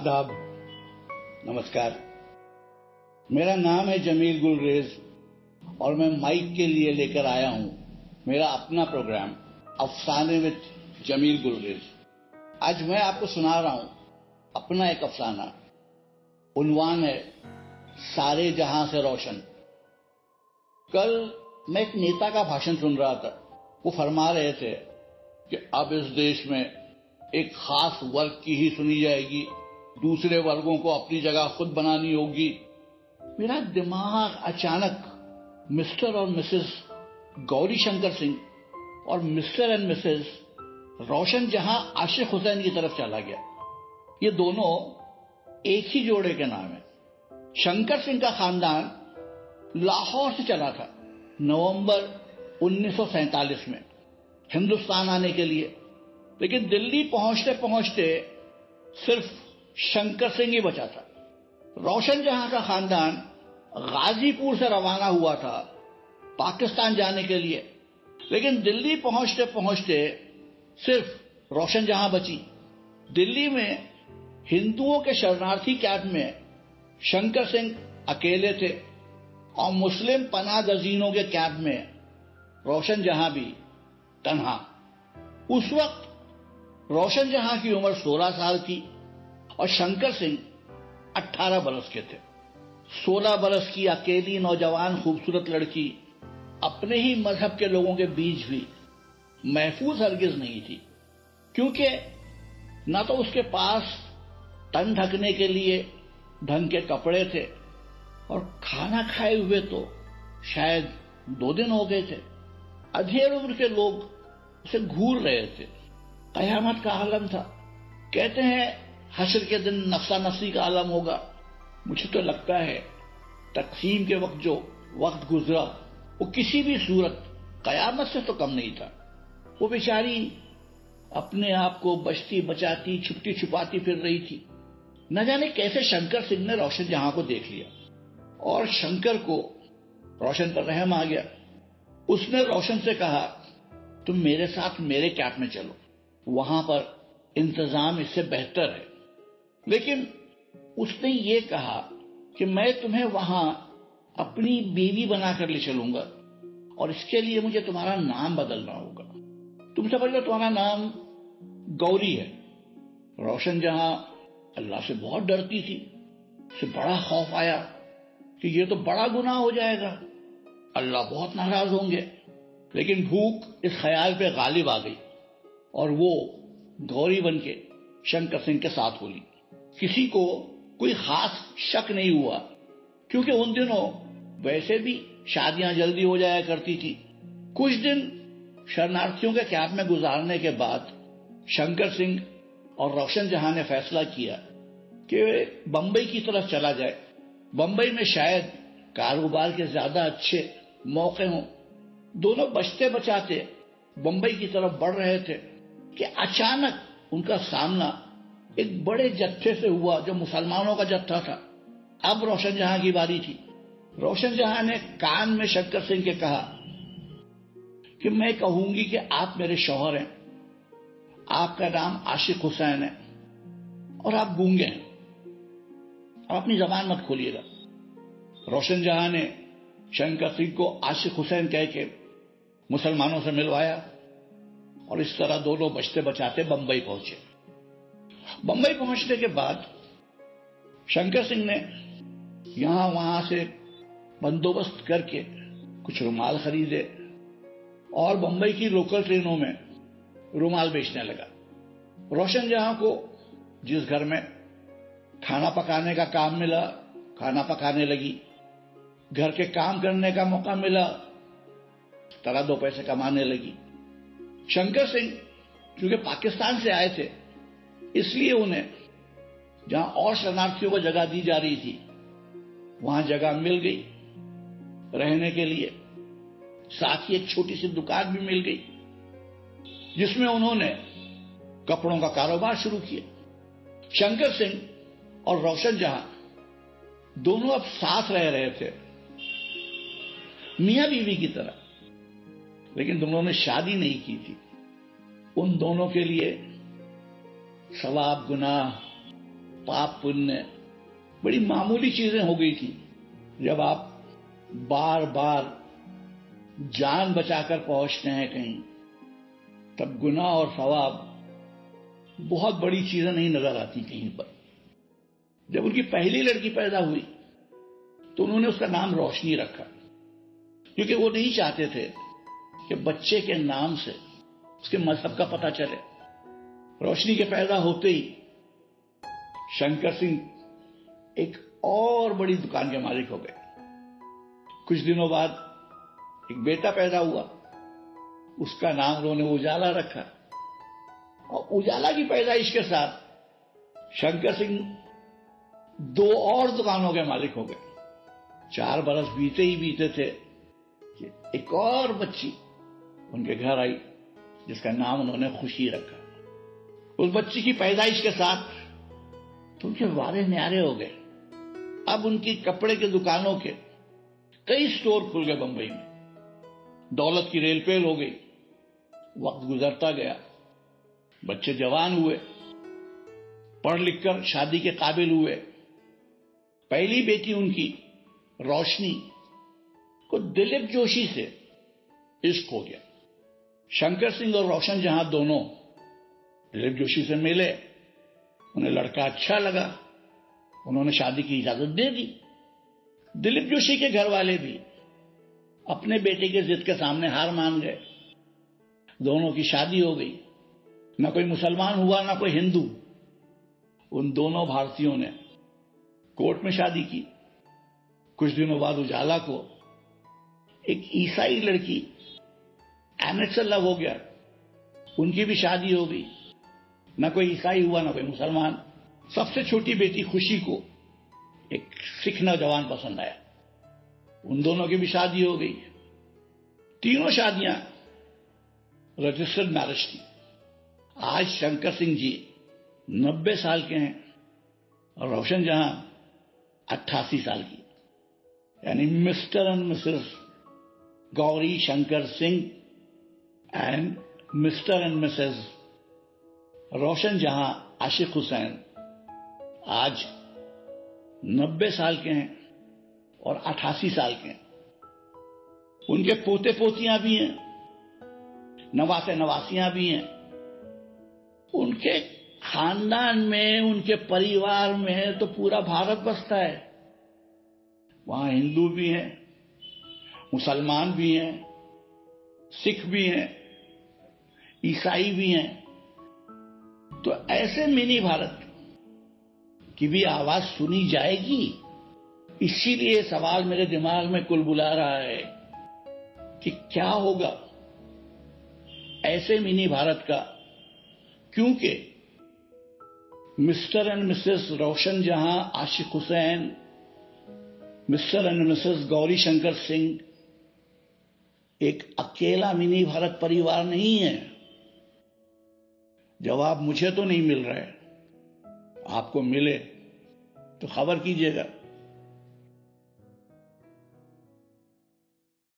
आदाब। नमस्कार। मेरा नाम है जमील गुलरेज और मैं माइक के लिए लेकर आया हूँ मेरा अपना प्रोग्राम अफसाने विद जमील गुलरेज। आज मैं आपको सुना रहा हूँ अपना एक अफसाना। उनवान है सारे जहाँ से रोशन। कल मैं एक नेता का भाषण सुन रहा था। वो फरमा रहे थे कि अब इस देश में एक खास वर्ग की ही सुनी जाएगी। दूसरे वर्गों को अपनी जगह खुद बनानी होगी। मेरा दिमाग अचानक मिस्टर और मिसेस गौरी शंकर सिंह और mister and Mrs Roshan Jahan Ashiq Hussain की तरफ़ चला गया। ये दोनों एक ही जोड़े के नाम है। शंकर सिंह का खानदान लाहौर से चला था, नवंबर 1947 में, हिंदुस्तान आने के लिए। लेकिन दिल्ली पहुँचते पहुँचते सिर्फ़ शंकर सिंह ही बचा था। रोशन जहाँ का खानदान गाजीपुर से रवाना हुआ था पाकिस्तान जाने के लिए। लेकिन दिल्ली पहुँचते पहुँचते सिर्फ़ रोशन जहाँ बची। दिल्ली में हिंदुओं के शरणार्थी कैंप में शंकर सिंह अकेले थे और मुस्लिम पना गजीनों के कैंप में रोशन जहाँ भी तन्हा। उस वक्त रोशन जहाँ की उम्र 16 साल थी। और शंकर सिंह 18 बरस के थे। 16 बरस की अकेली नौजवान खूबसूरत लड़की अपने ही मज़हब के लोगों के बीच भी महफूज हरगिज नहीं थी, क्योंकि न तो उसके पास तन ढकने के लिए ढंग के कपड़े थे और खाना खाए हुए तो शायद दो दिन हो गए थे। अधेड़ उम्र के लोग उसे घूर रहे थे। कयामत का आलम था। कहते हैं हशर के दिन नफसा नफसी का आलम होगा। मुझे तो लगता है, तकसीम के वक्त जो वक्त गुजरा, वो किसी भी सूरत, कयामत से तो कम नहीं था। वो बेचारी अपने आप को बचती, बचाती, छुपती, छुपाती फिर रही थी। न जाने कैसे शंकर सिंह ने रोशन जहाँ को देख लिया। और शंकर को रोशन पर रहम आ गया। उसने रोशन से कहा, तुम मेरे साथ मेरे कैंप में चलो। वहाँ पर इंतज़ाम इससे बेहतर है। लेकिन उसने ये कहा कि मैं तुम्हें वहाँ अपनी बीवी बनाकर ले चलूँगा और इसके लिए मुझे तुम्हारा नाम बदलना होगा। तुम समझ लो तुम्हारा नाम गौरी है। रोशन जहाँ अल्लाह से बहुत डरती थी, उसे बड़ा खौफ आया कि ये तो बड़ा गुनाह हो जाएगा। अल्लाह बहुत नाराज़ होंगे, लेकिन भूख इस ख्याल पे गालिब आ गई और वो गौरी बन के शंकर सिंह के साथ बोली किसी को कोई खास शक नहीं हुआ, क्योंकि उन दिनों वैसे भी शादियाँ जल्दी हो जाया करती थी। कुछ दिन शरणार्थियों के कैंप में गुजारने के बाद शंकर सिंह और रोशन जहाँ ने फैसला किया कि बंबई की तरफ़ चला जाए। बंबई में शायद कारोबार के ज़्यादा अच्छे मौके हों। दोनों बचते बचाते बंबई की तरफ़ बढ़ रहे थे कि अचानक उनका सामना एक बड़े जत्थे से हुआ जो मुसलमानों का जत्था था। अब रोशन जहाँ की बारी थी। रोशन जहाँ ने कान में शंकर सिंह के कहा कि मैं कहूँगी कि आप मेरे शौहर हैं। आपका नाम आशिक हुसैन है। और आप गूँगे हैं। आप अपनी जबान मत खोलिएगा। रोशन जहाँ ने शंकर सिंह को आशिक हुसैन कह के मुसलमानों से मिलवाया और इस तरह दोनों बचते बचाते बंबई पहुँचे। बंबई पहुँचने के बाद शंकर सिंह ने यहाँ वहाँ से बंदोबस्त करके कुछ रुमाल खरीदे और बंबई की लोकल ट्रेनों में रुमाल बेचने लगा। रोशन जहाँ को जिस घर में खाना पकाने का काम मिला, खाना पकाने लगी, घर के काम करने का मौका मिला तरह दो पैसे कमाने लगी। शंकर सिंह, क्योंकि पाकिस्तान से आए थे इसलिए उन्हें, जहाँ और शरणार्थियों को जगह दी जा रही थी, वहाँ जगह मिल गई रहने के लिए। साथ ही एक छोटी सी दुकान भी मिल गई, जिसमें उन्होंने कपड़ों का कारोबार शुरू किया। शंकर सिंह और रोशन जहाँ दोनों अब साथ रह रहे थे, मियाँ बीवी की तरह, लेकिन दोनों ने शादी नहीं की थी। उन दोनों के लिए सवाब गुनाह, पाप, पुण्य, बड़ी मामूली चीज़ें हो गई थी। जब आप बार बार जान बचाकर पहुँचते हैं कहीं, तब गुनाह और सवाब बहुत बड़ी चीज़ें नहीं नज़र आती कहीं पर। जब उनकी पहली लड़की पैदा हुई तो उन्होंने उसका नाम रोशनी रखा, क्योंकि वो नहीं चाहते थे कि बच्चे के नाम से उसके मज़हब का पता चले। रोशनी के पैदा होते ही शंकर सिंह एक और बड़ी दुकान के मालिक हो गए। कुछ दिनों बाद एक बेटा पैदा हुआ। उसका नाम उन्होंने उजाला रखा। और उजाला की पैदाइश के साथ शंकर सिंह दो और दुकानों के मालिक हो गए। चार बरस बीते ही बीते थे कि एक और बच्ची उनके घर आई, जिसका नाम उन्होंने खुशी रखा। उस बच्ची की पैदाइश के साथ तो उनके वारे न्यारे हो गए। अब उनकी कपड़े की दुकानों के कई स्टोर खुल गए बंबई में। दौलत की रेलपेल हो गई। वक्त गुजरता गया। बच्चे जवान हुए। पढ़ लिखकर शादी के काबिल हुए। पहली बेटी उनकी, रोशनी, को दिलीप जोशी से इश्क हो गया। शंकर सिंह और रोशन जहाँ दोनों दिलीप जोशी से मिले, उन्हें लड़का अच्छा लगा, उन्होंने शादी की इजाज़त दे दी, दिलीप जोशी के घर वाले भी अपने बेटे के जिद के सामने हार मान गए। दोनों की शादी हो गई, ना कोई मुसलमान हुआ, ना कोई हिंदू। उन दोनों भारतीयों ने कोर्ट में शादी की। कुछ दिनों बाद उजाला को एक ईसाई लड़की से लव हो गया, उनकी भी शादी हो गई। ना कोई ईसाई हुआ, ना कोई मुसलमान। सबसे छोटी बेटी खुशी को एक सिख नौजवान पसंद आया। उन दोनों की भी शादी हो गई। तीनों शादियाँ रजिस्टर्ड मैरिज थी। आज शंकर सिंह जी नब्बे साल के हैं और रोशन जहाँ अट्ठासी साल की। यानी Mr and Mrs Gauri Shankar Singh and Mr and Mrs Roshan Jahan Ashiq Hussain आज नब्बे साल के हैं और अठासी साल के हैं। उनके पोते पोतियाँ भी हैं, नवासे नवासियाँ भी हैं। उनके खानदान में, उनके परिवार में तो पूरा भारत बसता है। वहाँ हिंदू भी हैं, मुसलमान भी हैं, सिख भी हैं, ईसाई भी हैं। तो ऐसे मिनी भारत की भी आवाज़ सुनी जाएगी। इसीलिए सवाल मेरे दिमाग में कुल बुला रहा है कि क्या होगा ऐसे मिनी भारत का? क्योंकि mister and Mrs Roshan Jahan Ashiq Hussain, Mr and Mrs Gauri Shankar Singh, एक अकेला मिनी भारत परिवार नहीं है। जवाब मुझे तो नहीं मिल रहा है। आपको मिले तो खबर कीजिएगा।